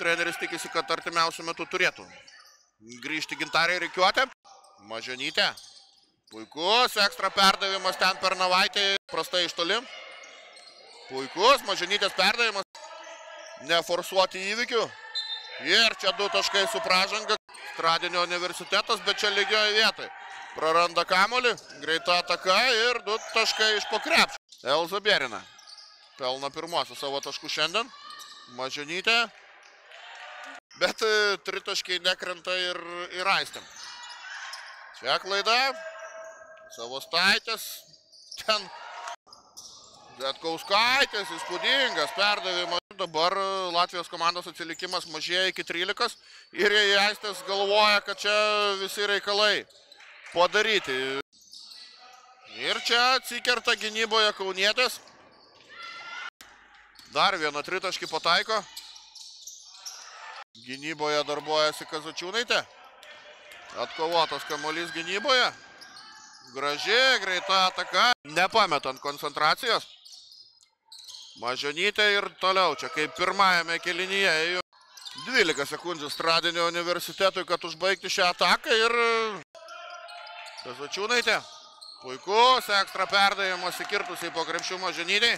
treneris tikisi, kad artimiausiu metu turėtų grįžti gintarį reikiuotę. Mažionytė. Puikus, ekstra perdavimas ten per navaitę, prastai iš toli. Puikus, mažionytės perdavimas. Neforsuoti įvykių. Ir čia du taškai su pražanga. Stradinio universitetas, bet čia lygioje vietoje. Praranda kamolį, greita ataka ir du taškai iš pokrepšio. Elza Berina. Pelno pirmosios savo taškų šiandien. Mažionytė. Bet e, tritaškiai nekrenta ir, ir aistėm. Čia klaida. Savo staitės. Ten. Zetkauskaitės, įspūdingas perdavimas. Dabar Latvijos komandos atsilikimas mažėja iki 13 ir jie aistės galvoja, kad čia visi reikalai padaryti. Ir čia atsikerta gynyboje Kaunietės. Dar vieną tritaškį pataiko. Gynyboje darbuojasi Kazačiūnaitė. Atkovotas kamuolys gynyboje. Graži, greita ataka. Nepametant koncentracijos. Mažionytė ir toliau. Čia kaip pirmajame kelinyje. 12 sekundžių Stradinio universitetui, kad užbaigti šią ataką ir Kazačiūnaitė. Puikus, ekstra perdavimas įkirtusiai po krepšių mažinytei.